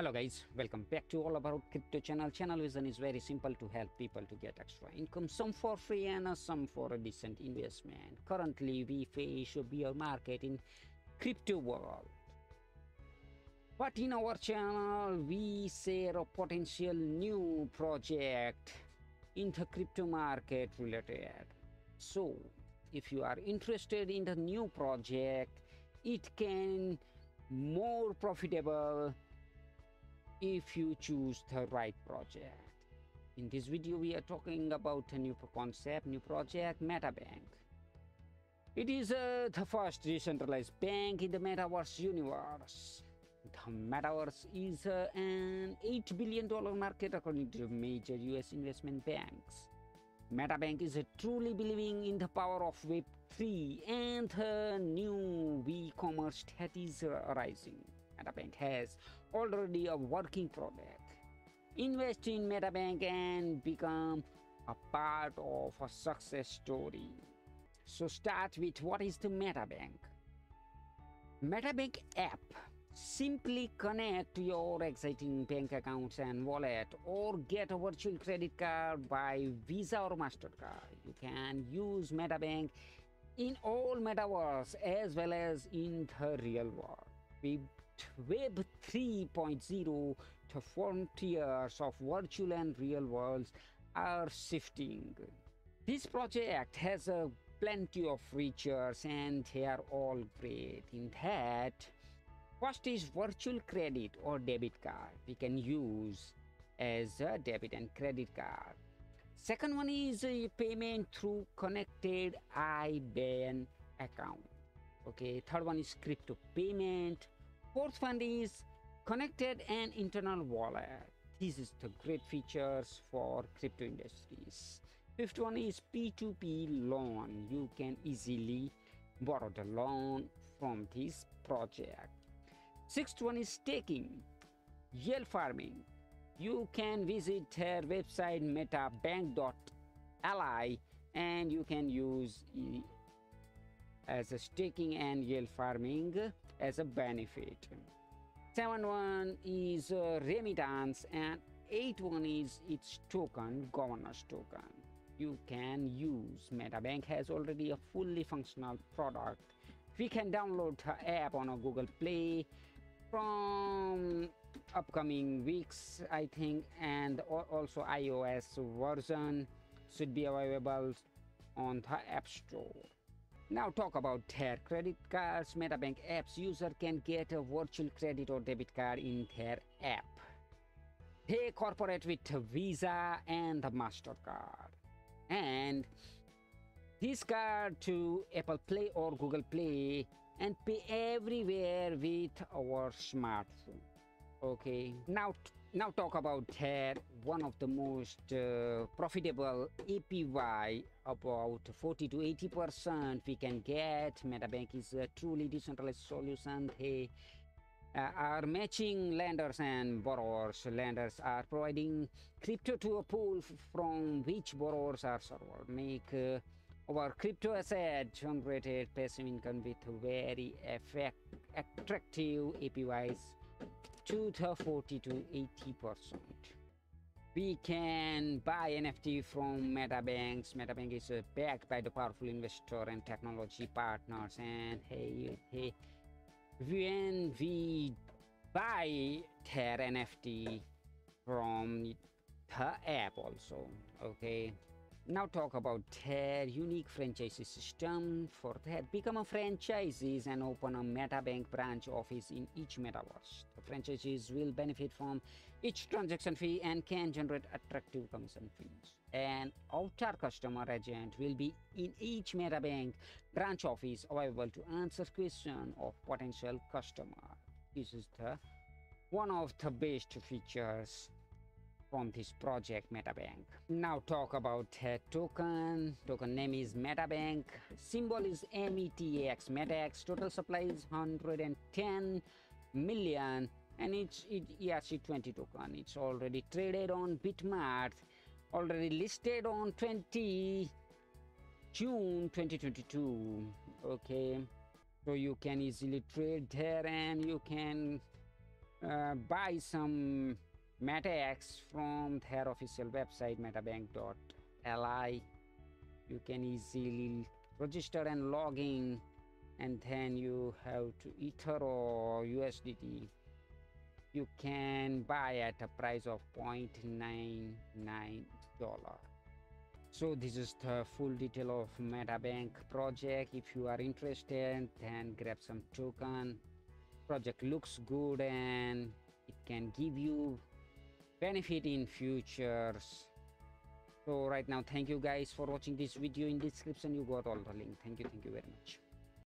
hello guys. Welcome back to all about crypto channel. Channel vision is very simple to help people to get extra income some for free and uh, some for a decent investment. Currently we face a bear market in crypto world. But in our channel we share a potential new project in the crypto market related. So if you are interested in the new project it can more profitable if you choose the right project. In this video, we are talking about a new concept, new project, MetaBank. It is uh, the first decentralized bank in the metaverse universe. The metaverse is uh, an $8 billion market according to major US investment banks. MetaBank is uh, truly believing in the power of Web3 and the new e-commerce that is rising. MetaBank has already a working product. Invest in MetaBank and become a part of a success story. So start with what is the MetaBank? MetaBank app simply connect to your existing bank accounts and wallet or get a virtual credit card by Visa or MasterCard. You can use MetaBank in all metaverse as well as in the real world. We Web 3.0, the frontiers of virtual and real worlds are shifting. This project has a uh, plenty of features and they are all great. In that first is virtual credit or debit card we can use as a debit and credit card. Second one is a payment through connected IBAN account. Okay third one is crypto payment Fourth one is connected and internal wallet. This is the great features for crypto industries. Fifth one is P2P loan. You can easily borrow the loan from this project. Sixth one is staking, yield farming. You can visit their website metabank.li and you can use as a staking and yield farming as a benefit. 7 one is uh, remittance and 8 one is its token, governance token. You can use MetaBank has already a fully functional product. We can download the app on a Google Play from upcoming weeks, I think, and also iOS version should be available on the App Store. Now talk about their credit cards. MetaBank apps user can get a virtual credit or debit card in their app. They cooperate with Visa and the MasterCard. And this card to Apple Play or Google Play and pay everywhere with our smartphone. Okay, now now talk about their one of the most uh, profitable APY about 40 to 80 percent we can get. MetaBank is a truly decentralized solution. They uh, are matching lenders and borrowers. Lenders are providing crypto to a pool from which borrowers are served make uh, our crypto asset generated passive income with very effect, attractive APYs to the 40 to 80 percent. We can buy nft from metabanks. Metabank is uh, backed by the powerful investor and technology partners. And hey hey when we buy their nft from the app also okay now talk about their unique franchise system. For that, become a franchises and open a MetaBank branch office in each metaverse. The franchisees will benefit from each transaction fee and can generate attractive commission fees. An outer customer agent will be in each MetaBank branch office available to answer questions of potential customer. This is the one of the best features from this project MetaBank. Now talk about the token. Token name is MetaBank. Symbol is METX. MetaX total supply is 110 million and it's it ERC20 token. It's already traded on Bitmart, already listed on 20 June 2022. Okay, so you can easily trade there and you can uh, buy some MetaX from their official website metabank.li. You can easily register and log in, and then you have to Ether or USDT. You can buy at a price of 0.99 dollar. So this is the full detail of MetaBank project. If you are interested, then grab some token. Project looks good and it can give you benefit in futures. So right now, thank you guys for watching this video. In description, you got all the link. Thank you, thank you very much.